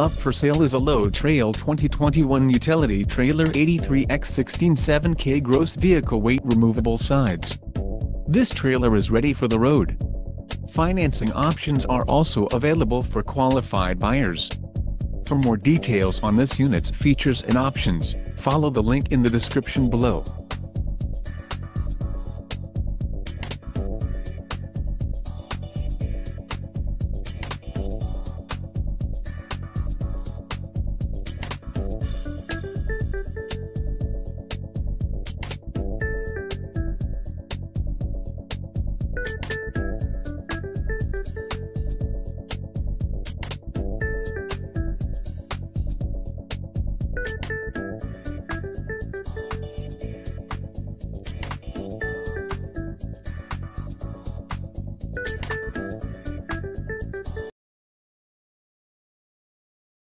Up for sale is a Load Trail 2021 utility trailer 83x16 7K gross vehicle weight removable sides. This trailer is ready for the road. Financing options are also available for qualified buyers. For more details on this unit's features and options, follow the link in the description below.